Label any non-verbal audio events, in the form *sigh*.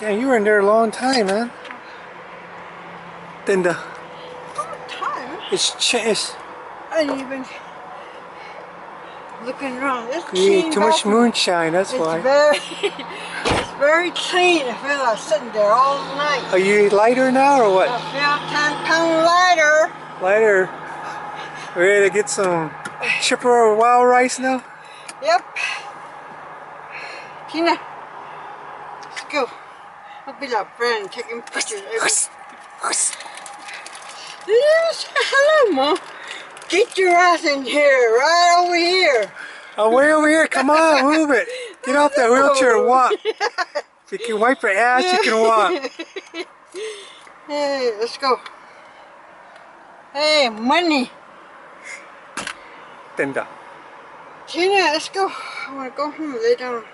Yeah, you were in there a long time, man. Then the Time. it's cha- it's I didn't even looking around. It's clean too much moonshine. That's It's why. very, *laughs* it's very clean. I feel like sitting there all night. Are you lighter now or I what? feel ten pound lighter. Lighter. Ready to get some chipper wild rice now? Yep. Tina, let's go. I'll be like friend taking pictures. Yes, hello, Mom. Get your ass in here, right over here. Oh, way over here. Come on, *laughs* move it. Get off that wheelchair and walk. If you can wipe your ass, you can walk. *laughs* Hey, let's go. Hey, money. Then the Tina, let's go. I want to go home and lay down.